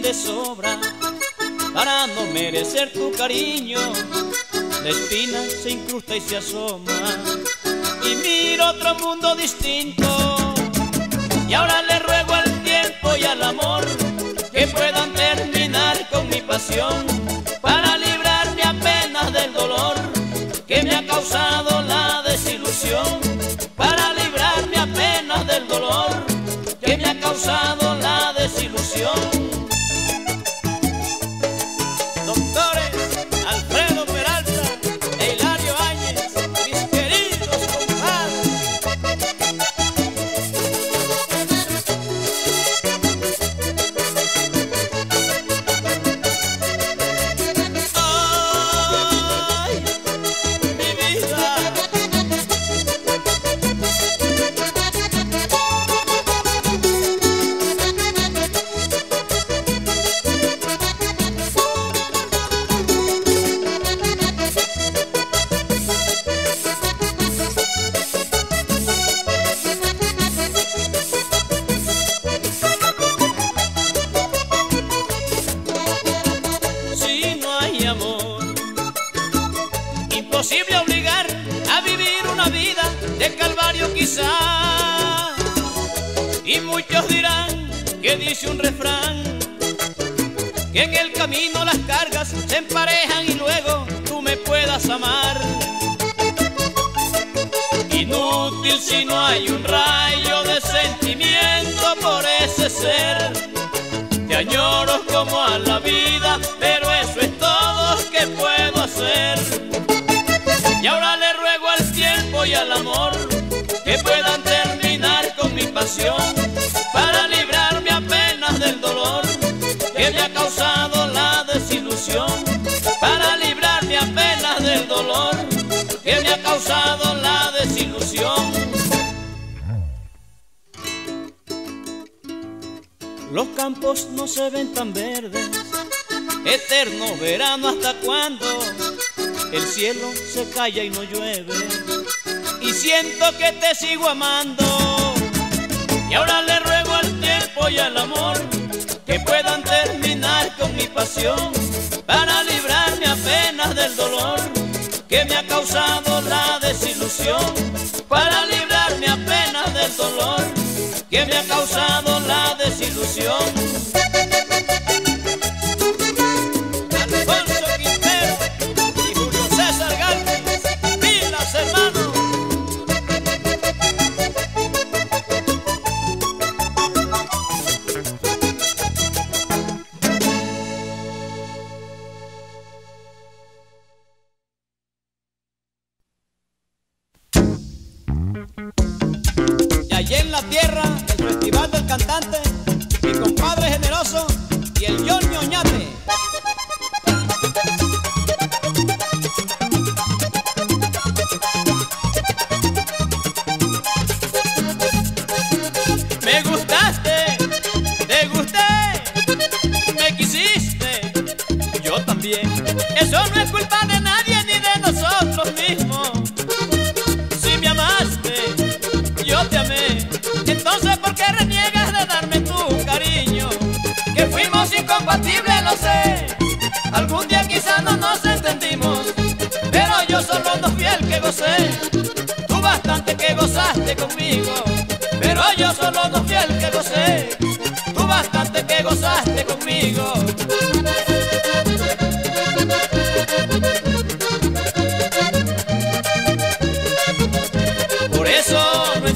de sobra para no merecer tu cariño. La espina se incrusta y se asoma y miro otro mundo distinto. Y ahora le ruego al tiempo y al amor que puedan terminar con mi pasión para librarme apenas del dolor que me ha causado la desilusión. Para librarme apenas del dolor que me ha causado quizá. Y muchos dirán que dice un refrán, que en el camino las cargas se emparejan y luego tú me puedas amar. Inútil si no hay un rayo de sentimiento por ese ser. Te añoro como a la vida, pero eso es todo que puedo hacer. Y ahora le ruego al tiempo y al amor para librarme apenas del dolor que me ha causado la desilusión. Para librarme apenas del dolor que me ha causado la desilusión. Los campos no se ven tan verdes, eterno verano hasta cuando el cielo se calla y no llueve. Y siento que te sigo amando. Y ahora le ruego al tiempo y al amor que puedan terminar con mi pasión para librarme apenas del dolor que me ha causado la desilusión. Para librarme apenas del dolor que me ha causado la desilusión.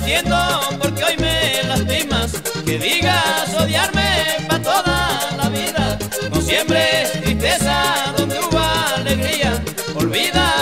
entiendo porque hoy me lastimas. Que digas odiarme pa' toda la vida. No siempre tristeza donde hubo alegría. Olvida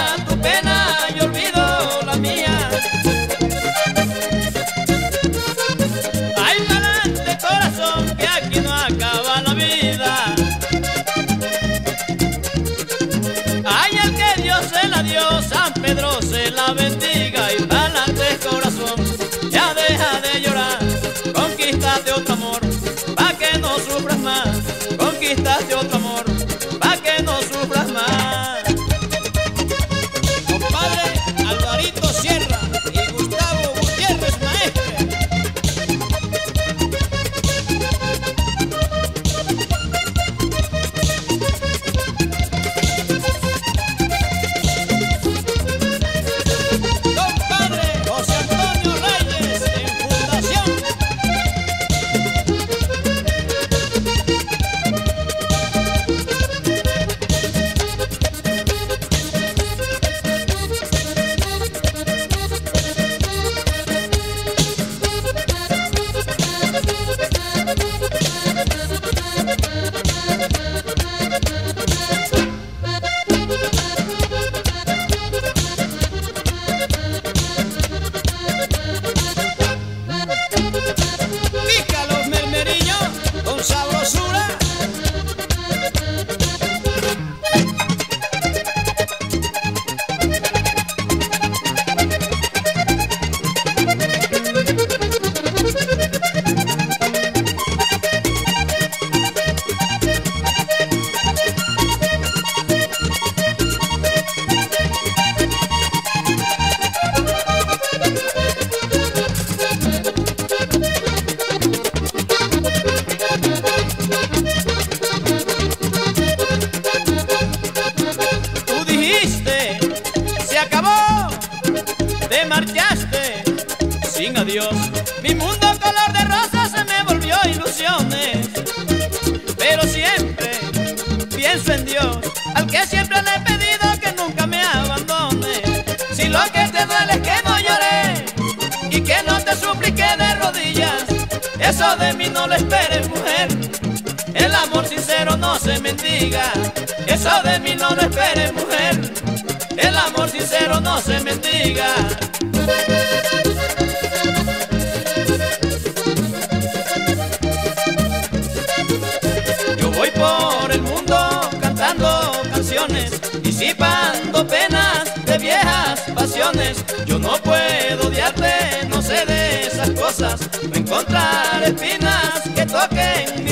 Yo no puedo odiarte, no sé de esas cosas, no encontrar espinas que toquen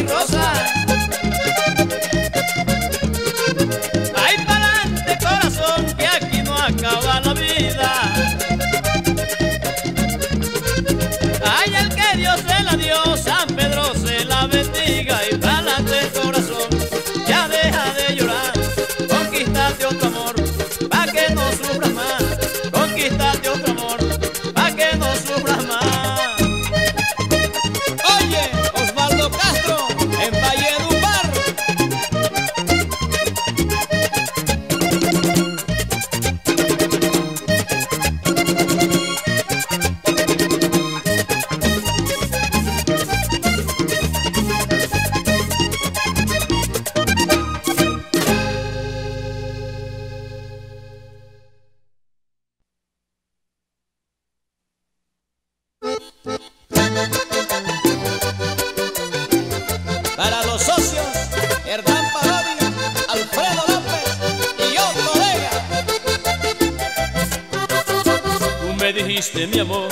dijiste, mi amor,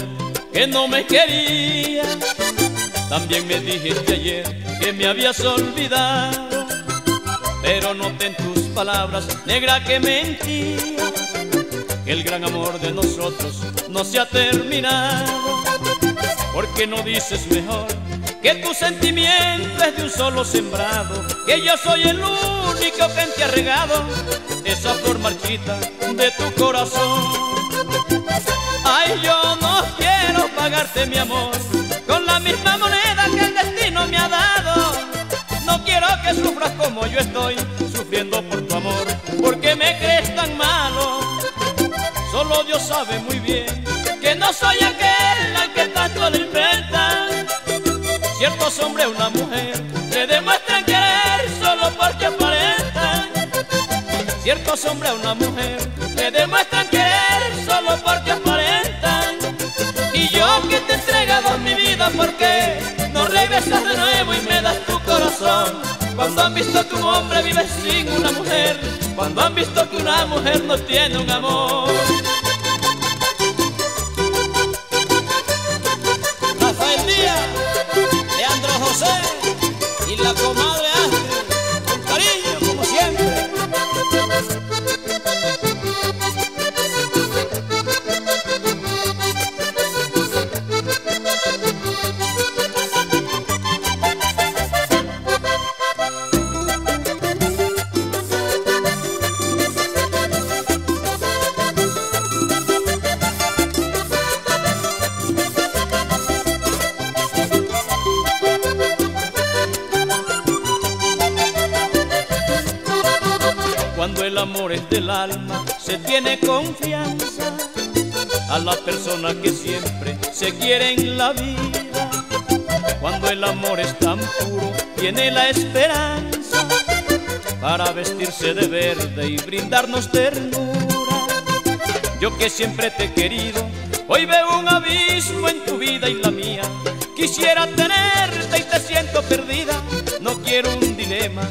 que no me querías. También me dijiste ayer que me habías olvidado. Pero noté en tus palabras, negra, que mentías. Que el gran amor de nosotros no se ha terminado. Porque no dices mejor que tu sentimiento es de un solo sembrado. Que yo soy el único que te ha regado esa flor marchita de tu corazón. Ay, yo no quiero pagarte mi amor con la misma moneda que el destino me ha dado. No quiero que sufras como yo estoy sufriendo por tu amor, porque me crees tan malo. Solo Dios sabe muy bien que no soy aquel al que tanto le inventan. Ciertos hombres una mujer le demuestran querer solo porque aparentan. Ciertos hombres una mujer le demuestran han visto que un hombre vive sin una mujer, cuando han visto que una mujer no tiene un amor. Se quiere en la vida. Cuando el amor es tan puro, tiene la esperanza para vestirse de verde y brindarnos ternura. Yo que siempre te he querido, hoy veo un abismo en tu vida y la mía. Quisiera tenerte y te siento perdida. No quiero un dilema,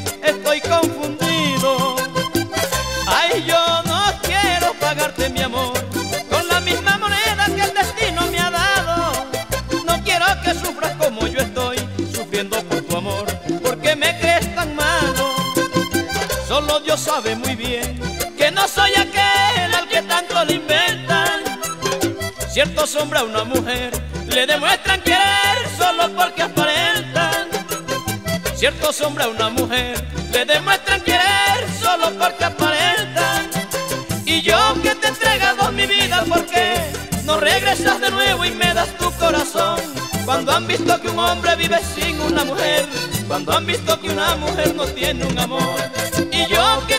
sabe muy bien que no soy aquel al que tanto le inventan. Ciertos hombres a una mujer le demuestran querer solo porque aparentan. Ciertos hombres a una mujer le demuestran querer solo porque aparentan. Y yo que te he entregado mi vida, ¿por qué no regresas de nuevo y me das tu corazón? Cuando han visto que un hombre vive sin una mujer, cuando han visto que una mujer no tiene un amor. Y yo que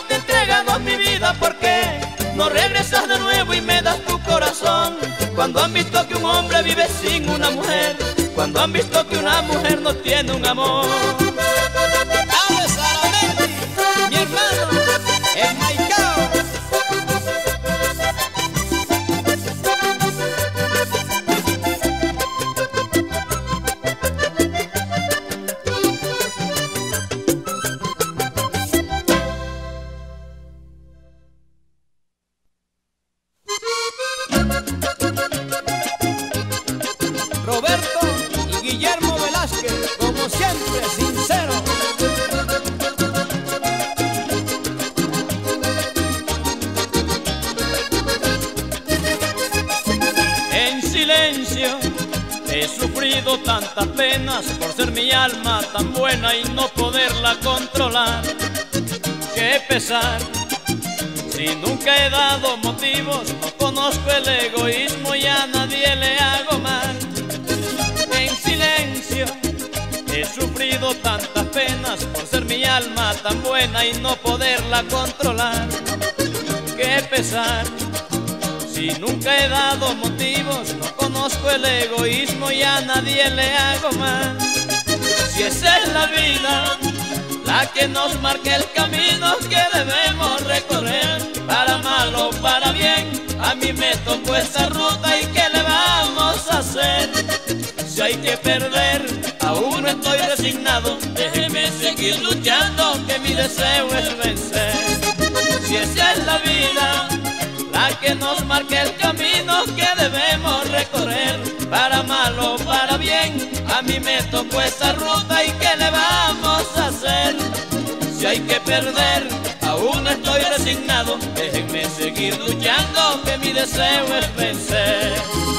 qué no regresas de nuevo y me das tu corazón? Cuando han visto que un hombre vive sin una mujer, cuando han visto que una mujer no tiene un amor. Por ser mi alma tan buena y no poderla controlar. Qué pesar, si nunca he dado motivos, no conozco el egoísmo y a nadie le hago mal. En silencio he sufrido tantas penas por ser mi alma tan buena y no poderla controlar. Qué pesar. Si nunca he dado motivos, no conozco el egoísmo y a nadie le hago mal. Si esa es la vida, la que nos marca el camino que debemos recorrer, para mal o para bien, a mí me tocó esta ruta y ¿qué le vamos a hacer? Si hay que perder, aún no estoy resignado, déjeme seguir luchando, que mi deseo es vencer. Si esa es la vida, que nos marque el camino que debemos recorrer, para mal o para bien, a mí me tocó esa ruta y ¿qué le vamos a hacer? Si hay que perder, aún estoy resignado, déjenme seguir luchando, que mi deseo es vencer.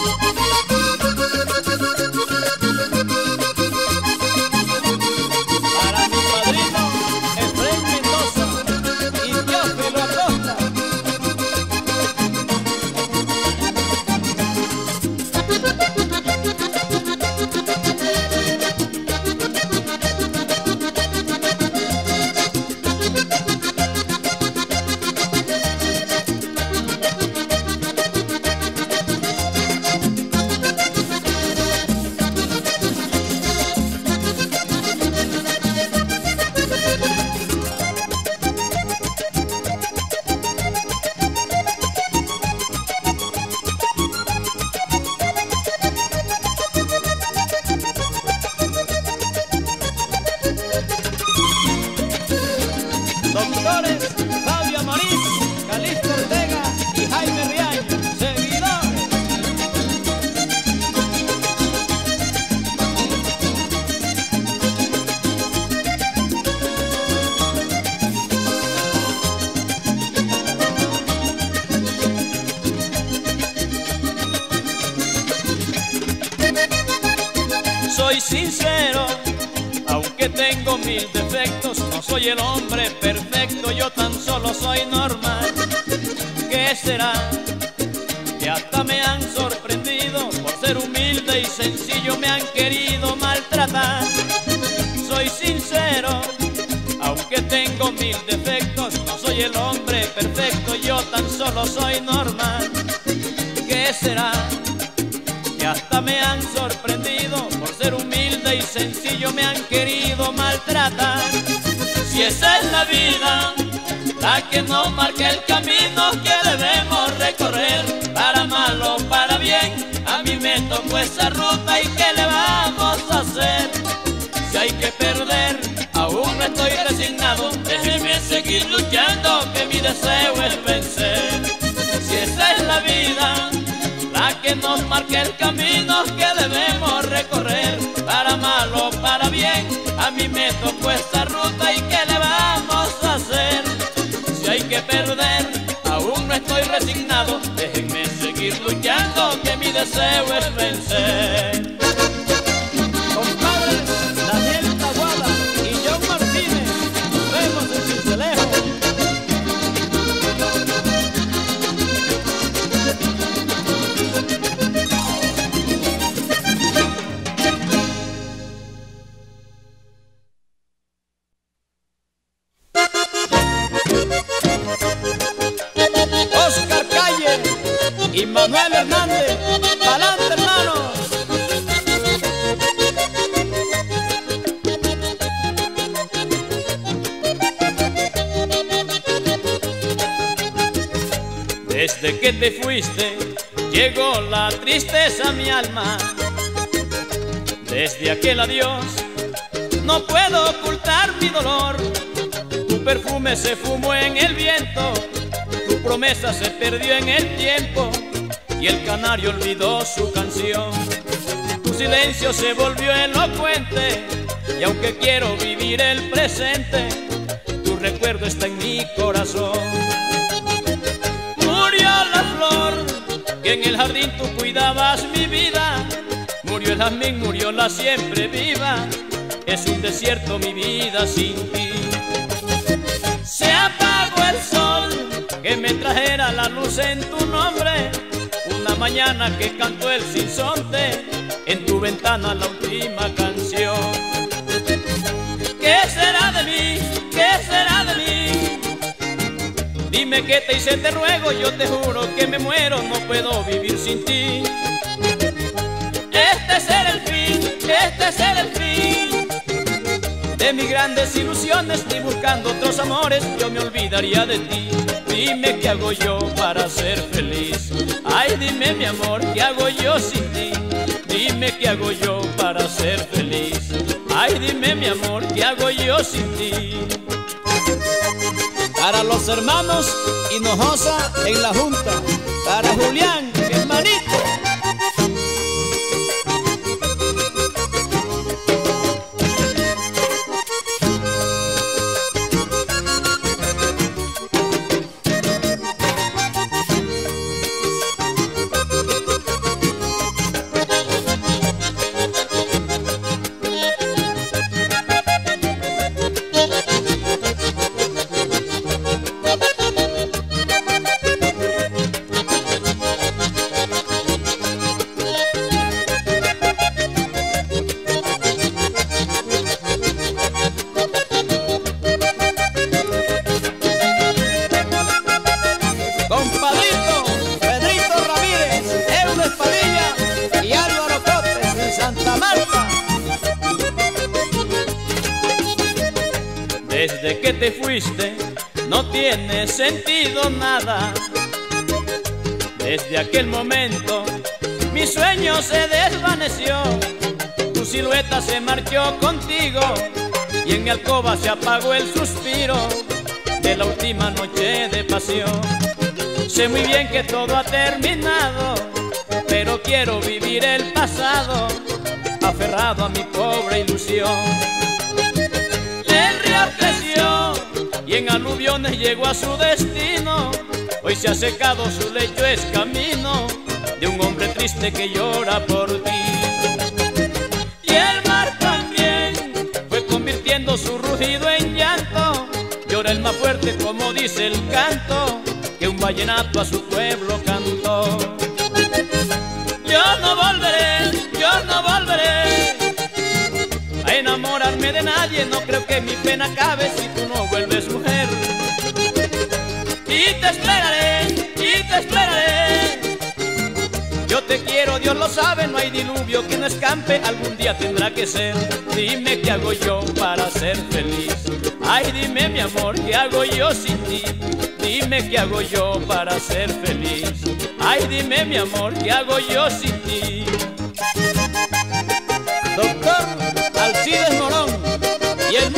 Tengo mil defectos, no soy el hombre perfecto, yo tan solo soy normal. ¿Qué será? Que hasta me han sorprendido, por ser humilde y sencillo me han querido maltratar. Si esa es la vida, la que nos marca el camino que debemos recorrer, para mal o para bien, a mí me tocó esa ruta y ¿qué le vamos a hacer? Si hay que perder, aún no estoy resignado, luchando, que mi deseo es vencer. Si esa es la vida, la que nos marca el camino que debemos recorrer, para mal o para bien, a mí me tocó te fuiste, llegó la tristeza a mi alma. Desde aquel adiós, no puedo ocultar mi dolor. Tu perfume se fumó en el viento, tu promesa se perdió en el tiempo y el canario olvidó su canción. Tu silencio se volvió elocuente y aunque quiero vivir el presente, tu recuerdo está en mi corazón. En el jardín tú cuidabas mi vida. Murió el jazmín, murió la siempre viva. Es un desierto mi vida sin ti. Se apagó el sol que me trajera la luz en tu nombre. Una mañana que cantó el sinsonte en tu ventana la última canción. Dime qué te hice, te ruego, yo te juro que me muero, no puedo vivir sin ti. Este será el fin, este será el fin de mis grandes ilusiones, ni buscando otros amores, yo me olvidaría de ti. Dime qué hago yo para ser feliz. Ay, dime mi amor, qué hago yo sin ti. Dime qué hago yo para ser feliz. Ay, dime mi amor, qué hago yo sin ti. Para los hermanos Hinojosa en la Junta. Para Julián, hermanito. Desde aquel momento mi sueño se desvaneció. Tu silueta se marchó contigo y en mi alcoba se apagó el suspiro de la última noche de pasión. Sé muy bien que todo ha terminado, pero quiero vivir el pasado aferrado a mi pobre ilusión. El río creció y en aluviones llegó a su destino. Hoy se ha secado su lecho, es camino de un hombre triste que llora por ti. Y el convirtiendo su rugido en llanto. Llora el más fuerte como dice el canto, que un vallenato a su pueblo cantó. Yo no volveré, yo no volveré a enamorarme de nadie, no creo que mi pena acabe si tú no vuelves mujer. Esperaré, y te esperaré. Yo te quiero, Dios lo sabe, no hay diluvio que no escampe, algún día tendrá que ser. Dime qué hago yo para ser feliz. Ay, dime mi amor, ¿qué hago yo sin ti? Dime qué hago yo para ser feliz. Ay, dime mi amor, ¿qué hago yo sin ti? Doctor Alcides Morón y el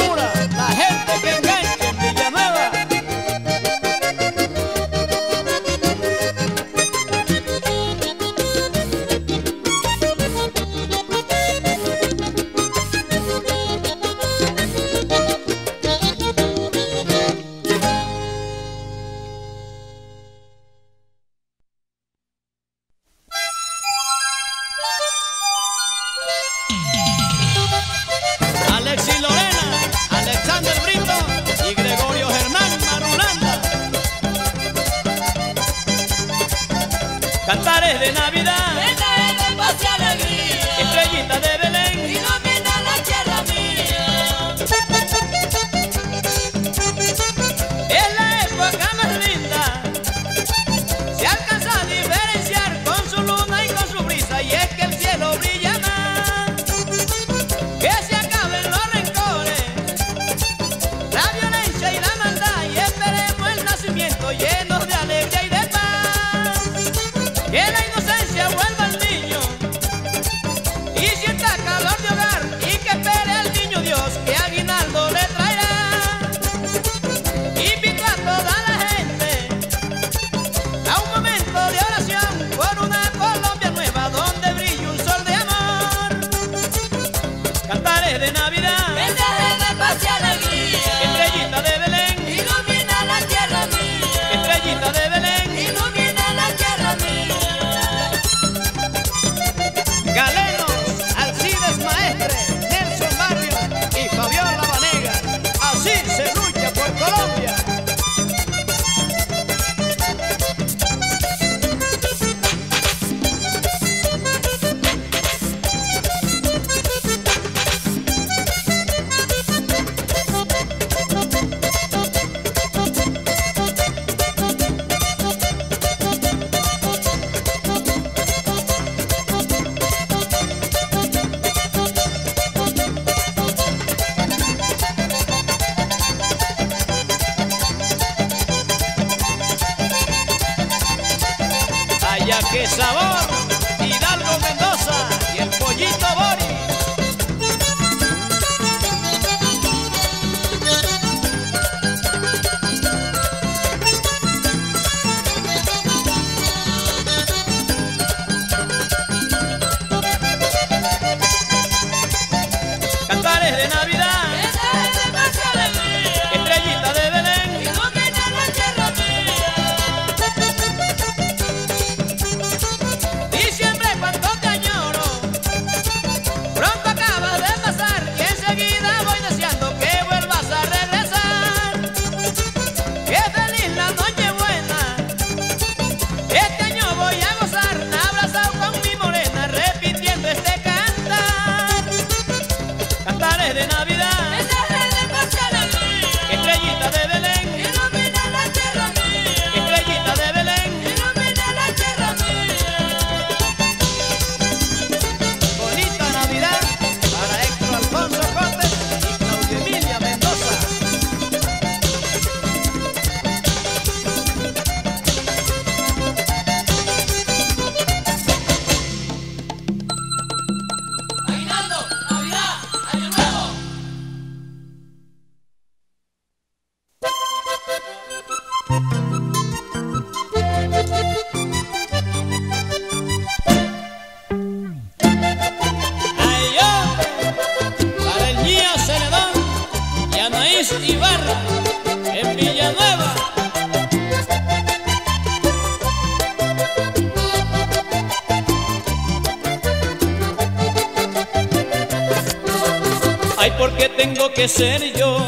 Ay, porque tengo que ser yo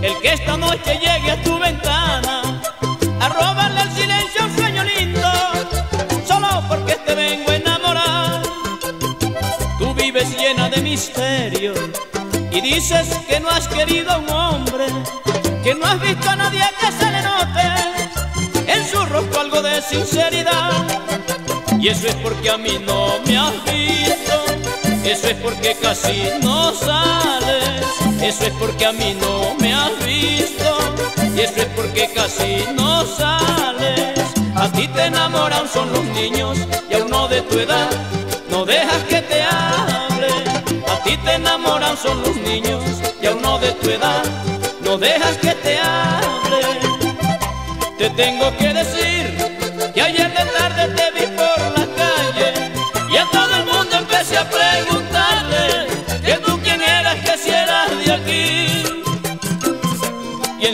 el que esta noche llegue a tu ventana a robarle el silencio a un sueño lindo, solo porque te vengo a enamorar. Tú vives llena de misterio y dices que no has querido a un hombre, que no has visto a nadie que se le note en su rostro algo de sinceridad. Y eso es porque a mí no me has visto, eso es porque casi no sales, eso es porque a mí no me has visto, y eso es porque casi no sales. A ti te enamoran son los niños y a uno de tu edad no dejas que te hable. A ti te enamoran son los niños y a uno de tu edad no dejas que te hable. Te tengo que decir que ayer de tarde te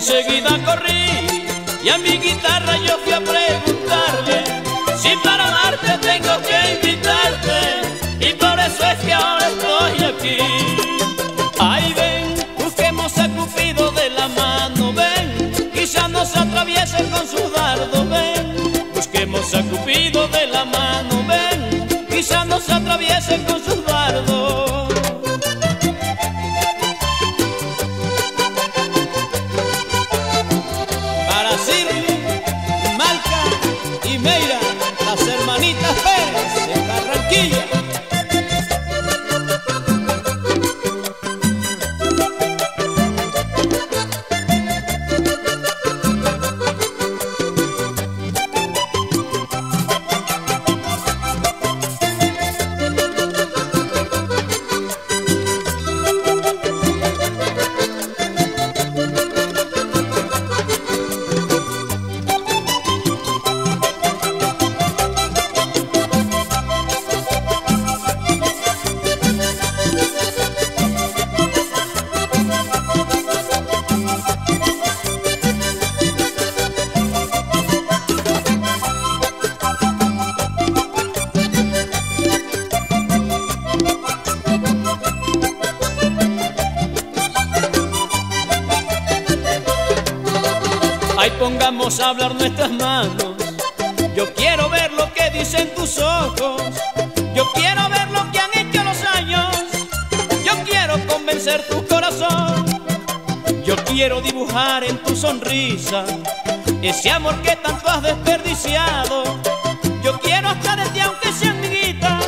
enseguida corrí y a mi guitarra yo fui a preguntarle si para amarte tengo que invitarte y por eso es que ahora estoy aquí. Ay ven, busquemos a Cupido de la mano, ven, quizá nos atraviese con su dardo, quiero dibujar en tu sonrisa ese amor que tanto has desperdiciado. Yo quiero hasta de ti aunque sean miguitas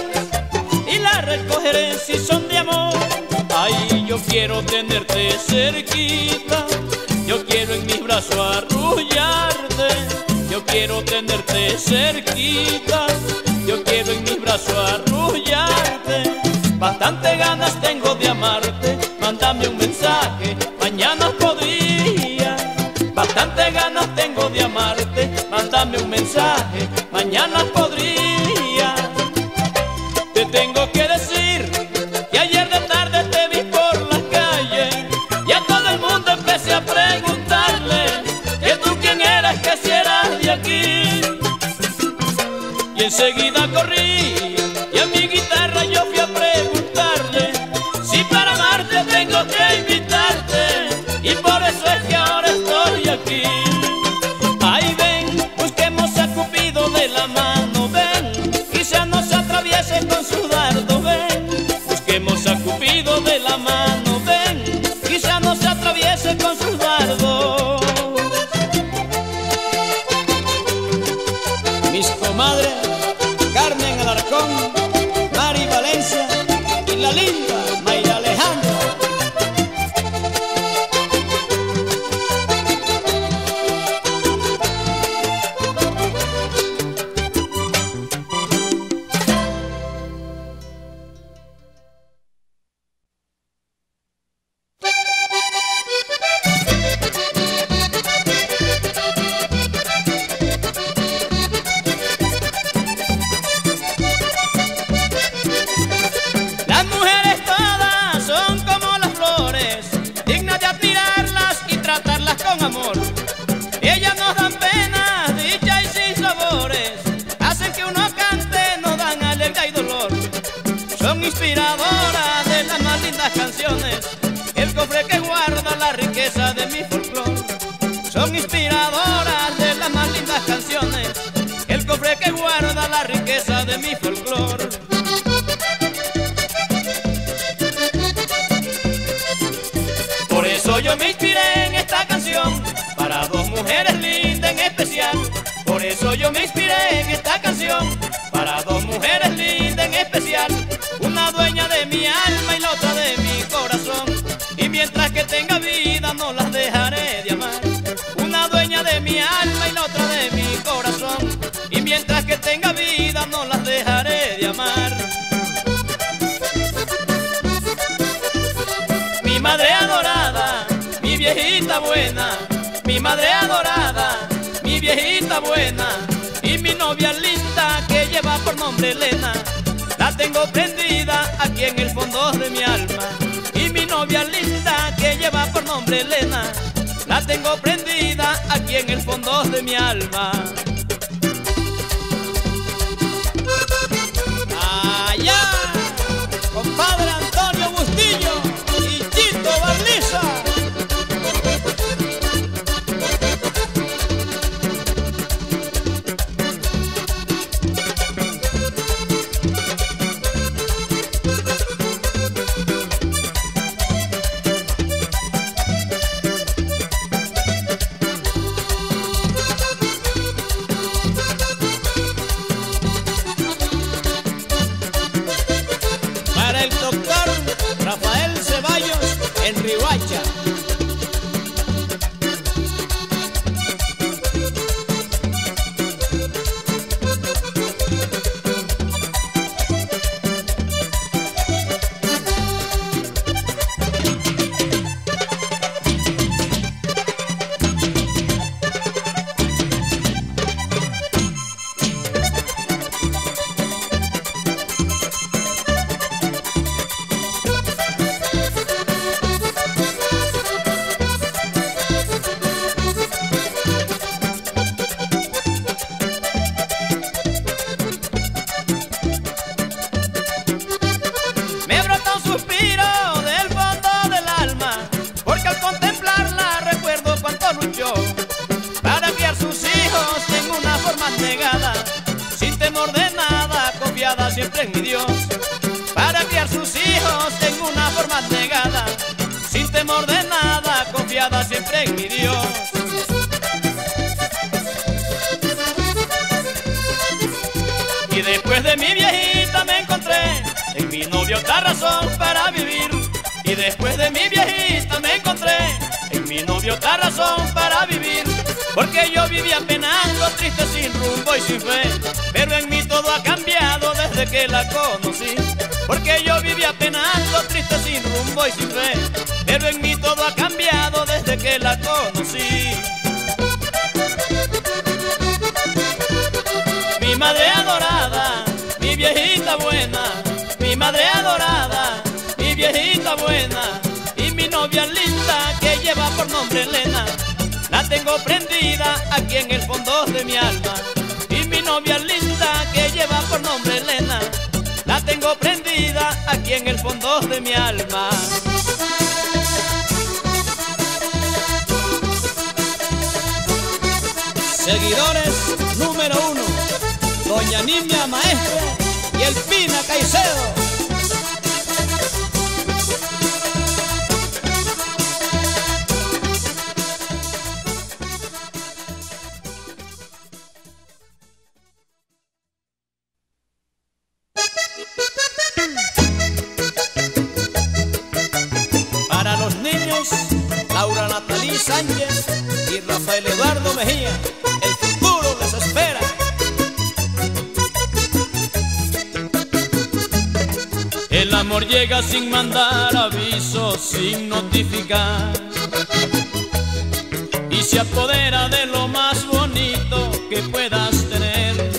y las recogeré si son de amor. Ay, yo quiero tenerte cerquita. Yo quiero en mis brazos arrullarte. Yo quiero tenerte cerquita. Yo quiero en mis brazos arrullarte. Bastante ganas mi alma y la otra de mi corazón. Y mientras que tenga vida no las dejaré de amar. Una dueña de mi alma y la otra de mi corazón. Y mientras que tenga vida no las dejaré de amar. Mi madre adorada, mi viejita buena, mi madre adorada, mi viejita buena, y mi novia linda que lleva por nombre Elena. Tengo prendida aquí en el fondo de mi alma. Y mi novia linda que lleva por nombre Elena. La tengo prendida aquí en el fondo de mi alma. Yo vivía penando, triste, sin rumbo y sin fe. Pero en mí todo ha cambiado desde que la conocí. Mi madre adorada, mi viejita buena, mi madre adorada, mi viejita buena, y mi novia linda que lleva por nombre Elena, la tengo prendida aquí en el fondo de mi alma. Y mi novia linda que lleva por nombre prendida aquí en el fondo de mi alma. Seguidores número uno, Doña Nimia Maestre y el Pina Caicedo. El futuro les espera. El amor llega sin mandar aviso, sin notificar. Y se apodera de lo más bonito que puedas tener.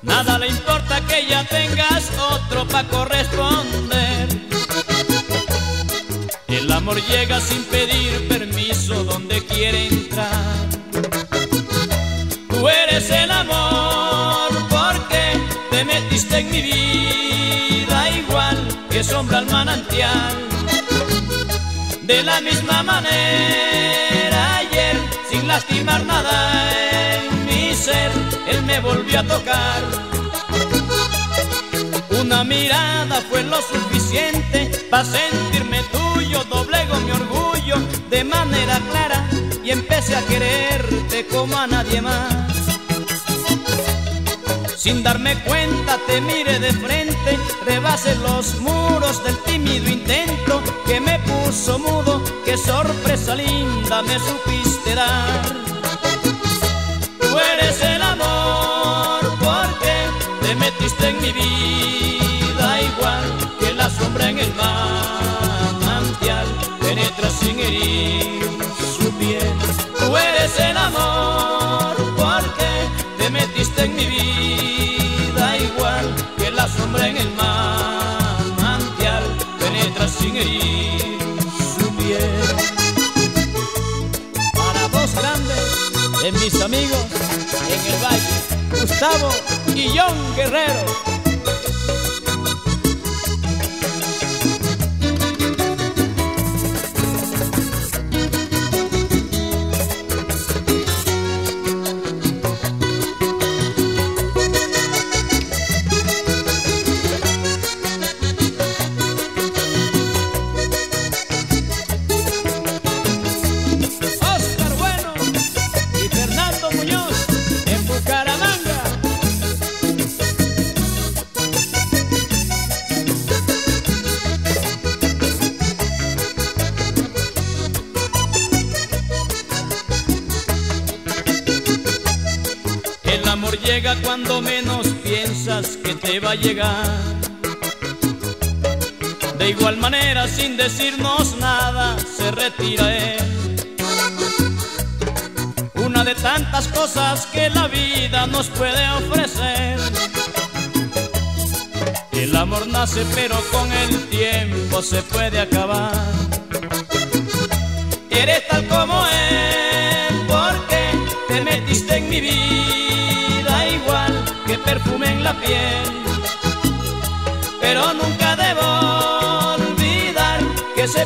Nada le importa que ya tengas otro para corresponder. El amor llega sin pedir quiere entrar. Tú eres el amor porque te metiste en mi vida igual que sombra al manantial. De la misma manera ayer, sin lastimar nada en mi ser, él me volvió a tocar. Una mirada fue lo suficiente para sentirme tuyo, doblego mi orgullo de manera clara a quererte como a nadie más. Sin darme cuenta te mire de frente, rebase los muros del tímido intento que me puso mudo, qué sorpresa linda me supiste dar. Tú eres el amor porque te metiste en mi vida igual que la sombra en el manantial, El amor porque te metiste en mi vida igual que la sombra en el manantial penetra sin herir su piel. Para dos grandes de mis amigos en el valle, Gustavo John Guerrero. Va a llegar. De igual manera, sin decirnos nada, se retira él. Una de tantas cosas que la vida nos puede ofrecer. El amor nace, pero con el tiempo se puede acabar. Eres tal como él, porque te metiste en mi vida igual que perfume en la piel.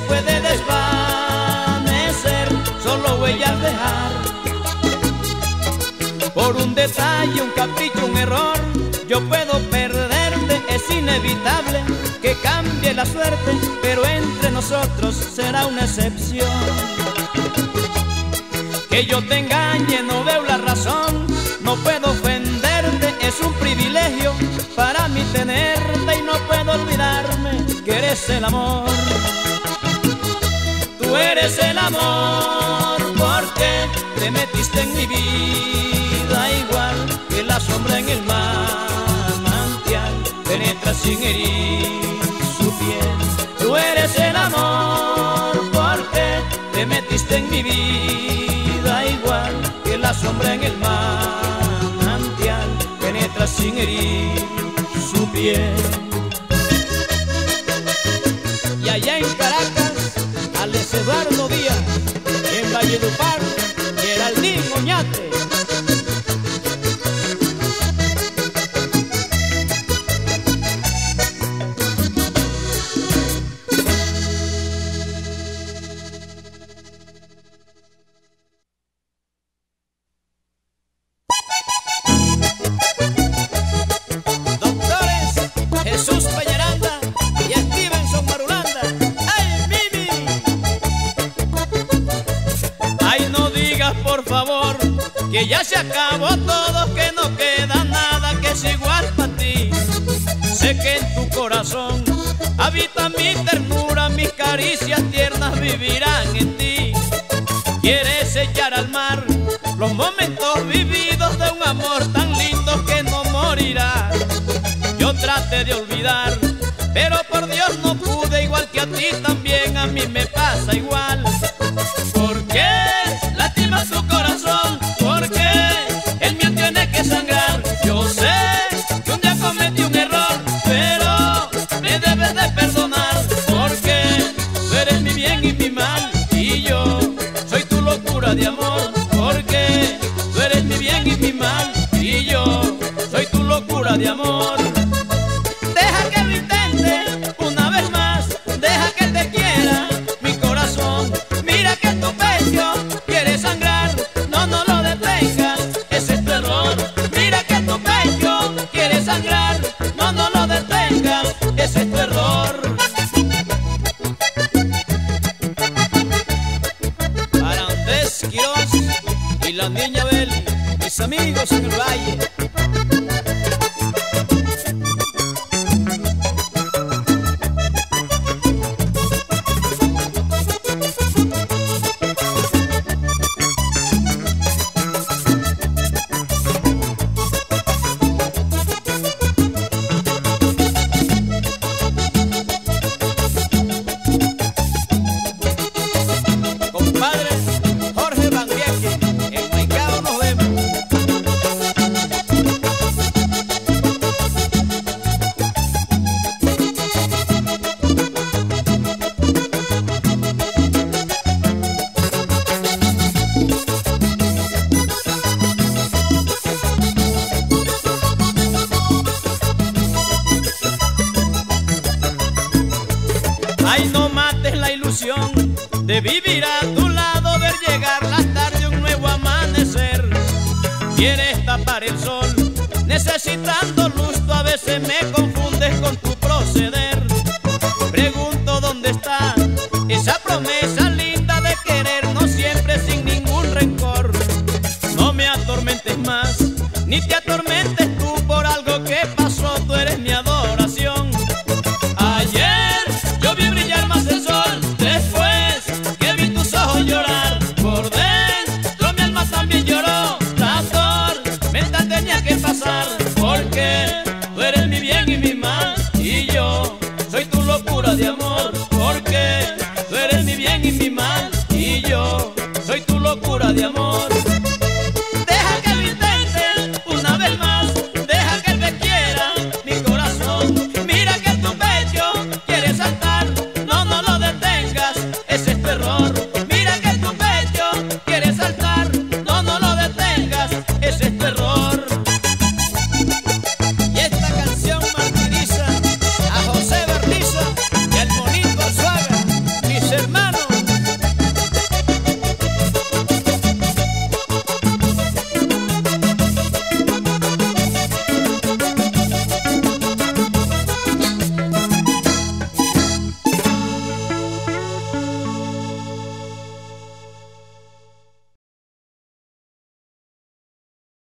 Puede desvanecer, solo huellas dejar. Por un detalle, un capricho, un error, yo puedo perderte, es inevitable que cambie la suerte, pero entre nosotros será una excepción. Que yo te engañe, no veo la razón, no puedo ofenderte, es un privilegio para mí tenerte y no puedo olvidarme que eres el amor. Tú eres el amor porque te metiste en mi vida igual que la sombra en el manantial penetra sin herir su piel. Tú eres el amor porque te metiste en mi vida igual que la sombra en el manantial penetra sin herir su piel. Y allá en Caracas, Eduardo Díaz, en Valledupar, Geraldín Oñate. De olvidar, pero por Dios no pude, igual que a ti también siempre sin